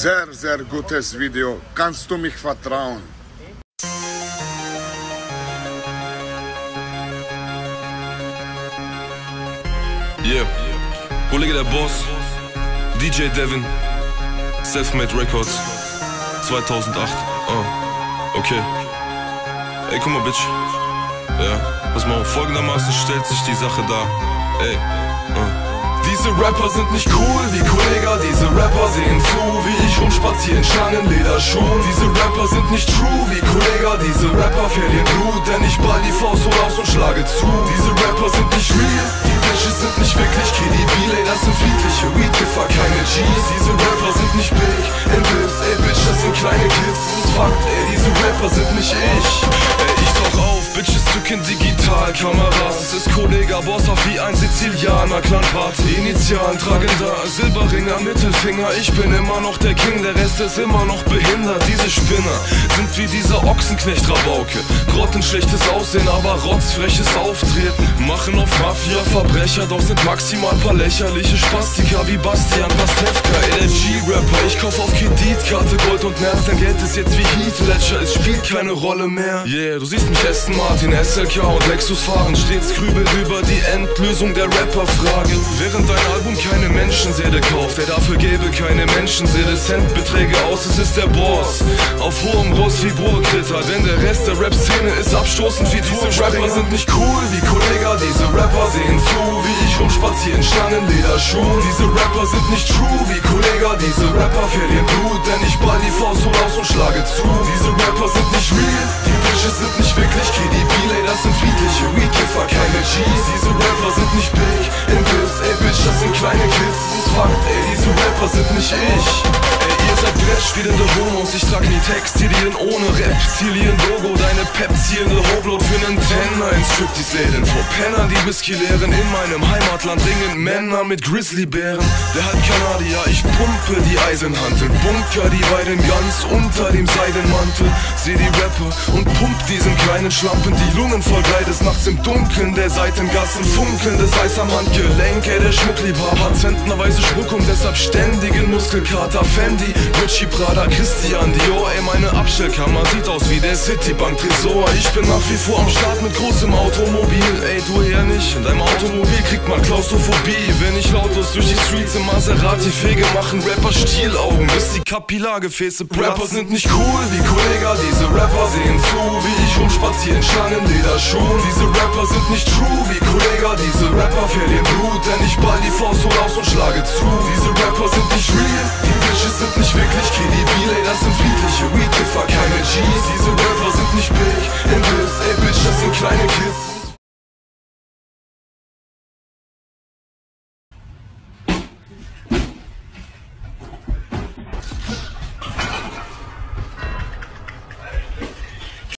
Sehr, sehr gutes Video. Kannst du mich vertrauen? Yeah. Kollege der Boss, DJ Devin, Selfmade Records, 2008. Oh, okay. Ey, guck mal, Bitch. Ja, pass mal auf. Folgendermaßen stellt sich die Sache dar. Ey, uh. Diese Rapper sind nicht cool wie Kollega, diese Rapper sehen zu, wie ich rumspaziere in Schlangenlederschuhen. Diese Rapper sind nicht true wie Kollega, diese Rapper verlieren Blut, denn ich ball die Faust so raus und schlage zu. Diese Rapper sind nicht real, die Bitches sind nicht wirklich KDB, ey, das sind friedliche Weedkiffer, keine G's. Diese Rapper sind nicht big, in Biss, ey Bitch, das sind kleine Kids, das ist Fakt, ey, diese Rapper sind nicht ich. Ey, ich tauch auf, Bitches zücken Digitalkameras. Es ist Kollega, Boss auf wie ein Sizilianer, Clanparty. Initialen tragender Silberring am Mittelfinger. Ich bin immer noch der King, der Rest ist immer noch behindert. Diese Spinner sind wie dieser Ochsenknecht Rabauke. Grottenschlechtes Aussehen, aber rotzfreches Auftreten. Machen auf Mafia Verbrecher, doch sind maximal paar lächerliche Spastiker wie Bastian Pastewka. LG-Rapper, ich kauf auf Kreditkarte Gold und Nerz. Dein Geld ist jetzt wie Heath Ledger, es spielt keine Rolle mehr. Yeah, du siehst mich Aston Martin, SLK und Lexus fahren. Stets grübel über die Endlösung der Rapper-Frage. Während dein Album keine Menschenseele kauft, der dafür gäbe keine Menschenseele Centbeträge aus, es ist der Boss. Auf hohem Ross wie Burgritter, denn der Rest der Rap-Szene ist abstoßend wie Diese Rapper sind nicht cool wie Kollega, diese Rapper sehen zu, wie ich rumspaziere in Schlangenlederschuhen. Diese Rapper sind nicht true wie Kollega, diese Rapper verlieren Blut, denn ich sind friedliche Weedkiffer, keine G's. Diese Rapper sind nicht big, in Biss, ey Bitch, das sind kleine Kids, das ist Fakt, ey, diese Rapper sind nicht ich. Ey, ihr seid Brettspielende Homos, ich trag nie Textilien ohne Reptilien-Logo. Deine Pep zielende Hobload für nen Tenner in Striptease-Läden. Vor Penner, die Whisky leeren, in meinem Heimatland ringen Männer mit Grizzlybären. Der hat Kanadier, ich pumpe die Eisenhantel, bunker die beiden ganz unter dem Seidenmantel. Seh die Rapper und pump diesen kleinen Schlampen die Lungen voll des Nachts im Dunkeln der Seitengassen. Funkelndes Eis am Handgelenk, ey, der Schmuckliebhaber. Zentnerweise Schmuck und deshalb ständigen Muskelkater. Fendi, Gucci, Prada, Christian Dior, ey, meine Abstellkammer sieht aus wie der Citibank Tresor. Ich bin nach wie vor am Start mit großem Automobil, ey, du eher nicht. In deinem Automobil kriegt man Klaustrophobie, wenn ich lautlos durch die Streets im Maserati fege, machen Rapper Stielaugen, bis die Kapillargefäße platzen. Rapper sind nicht cool wie Kollega, diese Rapper sehen zu, wie ich rumspaziere in Schlangenlederschuhen. Diese Rapper sind nicht true wie Kollega, diese Rapper verlieren Blut, denn ich ball die Faust so raus und schlage zu die Delay, das sind friedliche Weed, wir keine G's Diese Rapper sind nicht big im Biss, ey Bitch, das sind kleine Kids.